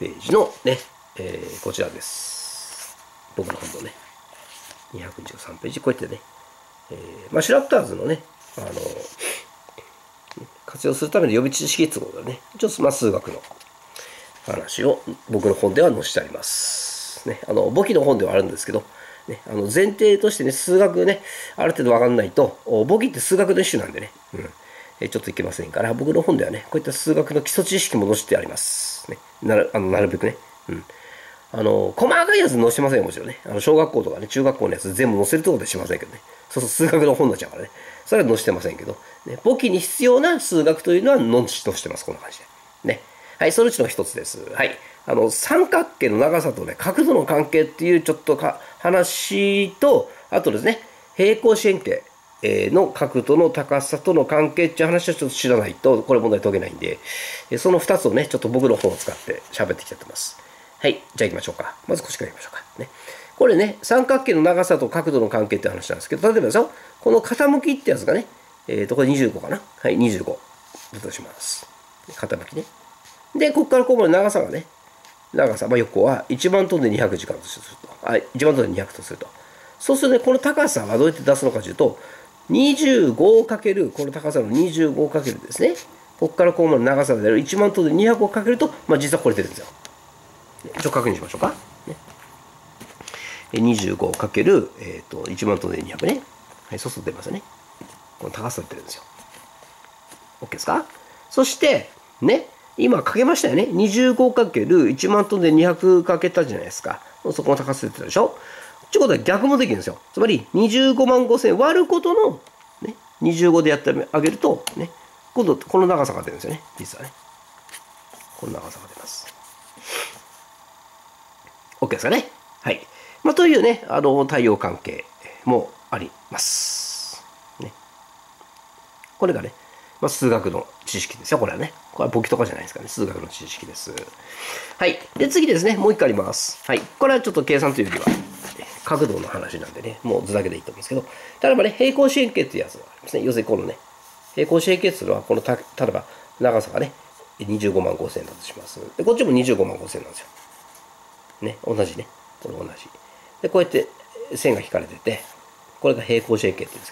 ページのね、えー、こちらです。僕の本のね、223ページ、こうやってね、えー、まあ、シュラッターズのね、あの、活用するための予備知識ってことでね、ちょっとまあ数学の話を僕の本では載せてあります。ね、あの、簿記の本ではあるんですけど、ね、あの前提としてね、数学ね、ある程度わかんないと、簿記って数学の一種なんでね、うんえちょっといけませんから、僕の本ではね、こういった数学の基礎知識も載せてあります。ね、なるあのなるべくね。うん。あの、細かいやつ載せませんよ、もちろんね。あの、小学校とかね、中学校のやつ全部載せるってことはしませんけどね。そうそう、数学の本になっちゃうからね。それは載せてませんけど、ね、簿記に必要な数学というのは載してます、こんな感じで。ね。はい、そのうちの一つです。はい。あの、三角形の長さとね、角度の関係っていうちょっとか話と、あとですね、平行四辺形。の角度の高さとの関係っていう話をちょっと知らないと、これ問題解けないんで、その2つをね、ちょっと僕の本を使って喋ってきちゃってます。はい、じゃあ行きましょうか。まずこっちから行きましょうか。ね。これね、三角形の長さと角度の関係って話なんですけど、例えばですよ、この傾きってやつがね、えっ、ー、と、これ25かな。はい、25。だとします。傾きね。で、ここからここまで長さがね、長さ、まあ、横は1万トンで200時間とすると。あ、1万トンで200とすると。そうするとね、この高さはどうやって出すのかというと、25かける、この高さの25かけるですね。ここからここまで長さが出る1万トンで200をかけると、まあ、実はこれ出るんですよ。一応確認しましょうか。ね、25かける、えーと、1万トンで200ね。はい、そうすると出ますよね。この高さで出るんですよ。OK ですか？そして、ね、今かけましたよね。25かける1万トンで200かけたじゃないですか。そこの高さ出たでしょ？ってことは逆もできるんですよ。つまり25万5千割ることの、ね、25でやってあげると、ね、今度この長さが出るんですよね。実はね。この長さが出ます。OK ですかね？はい。まあ、というね、あの、対応関係もあります。ね。これがね、まあ、数学の知識ですよ、これはね。これは簿記とかじゃないですかね。数学の知識です。はい。で、次ですね。もう一回あります。はい。これはちょっと計算というよりは、角度の話なんでね、もう図だけでいいと思うんですけど、例えばね、平行四辺形っていうやつがありますね。要するにこのね、平行四辺形っていうのは、このた、例えば長さがね、25万5千だとします。で、こっちも25万5千なんですよ。ね、同じね。これ同じ。で、こうやって線が引かれてて、これが平行四辺形って言うんです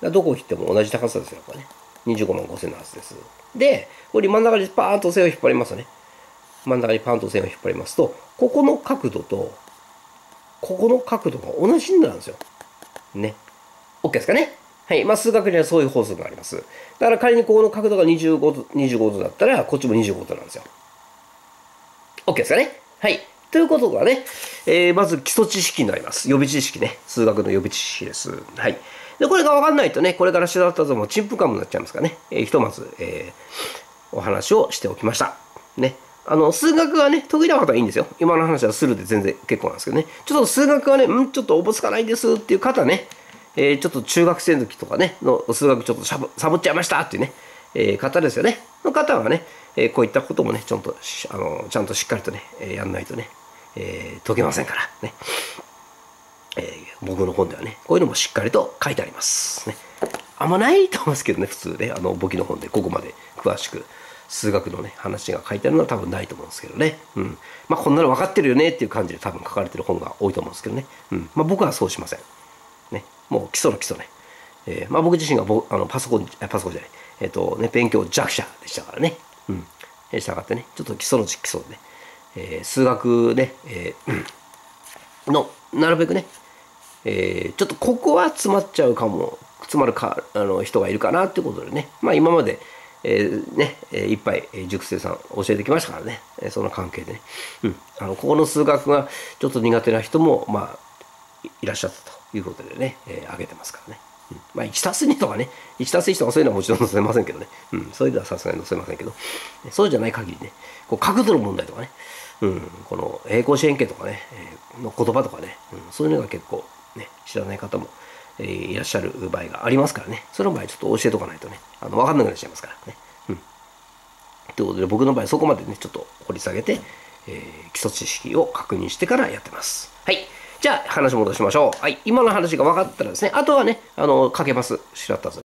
けど、どこを切っても同じ高さですよ、これね。25万5千のはずです。で、ここに真ん中にパーンと線を引っ張りますね。真ん中にパーンと線を引っ張りますと、ここの角度と、ここの角度が同じになるんですよ。ね。OK ですかねはい。まあ、数学にはそういう法則があります。だから仮にここの角度が25度 ,25 度だったら、こっちも25度なんですよ。OK ですかねはい。ということがね、えー、まず基礎知識になります。予備知識ね。数学の予備知識です。はい。で、これが分かんないとね、これから知らったぞもちんぷかむになっちゃいますからね。えー、ひとまず、えー、お話をしておきました。ね。あの、数学がね、得意な方はいいんですよ。今の話はするで全然結構なんですけどね。ちょっと数学はね、うん、ちょっとおぼつかないですっていう方ね、えー、ちょっと中学生の時とかね、の数学ちょっとサボサボっちゃいましたっていうね、えー、方ですよね。の方はね、えー、こういったこともね、ちゃんと、あの、ちゃんとしっかりとね、えやんないとね、え解けませんからね。え僕の本ではね、こういうのもしっかりと書いてあります。ね。あんまないと思いますけどね、普通ね、あの、簿記の本でここまで詳しく数学のね、話が書いてあるのは多分ないと思うんですけどね。うん。まあ、こんなの分かってるよねっていう感じで多分書かれてる本が多いと思うんですけどね。うん。まあ、僕はそうしません。ね。もう基礎の基礎ね。えー、まあ、僕自身がぼあのパソコン、パソコンじゃない、えっ、ー、とね、勉強弱者でしたからね。うん。えしたがってね、ちょっと基礎の基礎でね、えー、数学ね、えー、の、なるべくね、えー、ちょっとここは詰まっちゃうかも、詰まるかあの人がいるかなってことでね、まあ今まで、えー、ね、えいっぱい塾生さん教えてきましたからね、えその関係でね、うん、あのここの数学がちょっと苦手な人も、まあ、いらっしゃったということでね、えー、挙げてますからね。うん、まあ、1たす2とかね、1たす1とかそういうのはもちろん載せませんけどね、うん、そういうのはさすがに載せませんけど、そうじゃない限りね、こう角度の問題とかね、うん、この平行四辺形とかね、えー、の言葉とかね、うん、そういうのが結構ね、知らない方も、えー、いらっしゃる場合がありますからね、その場合ちょっと教えとかないとね、あのわかんなくなっちゃいますからね。うん。ということで、僕の場合そこまでね、ちょっと掘り下げて、えー、基礎知識を確認してからやってます。はい。じゃあ、話戻しましょう。はい。今の話が分かったらですね、あとはね、あの、書けます。白田図。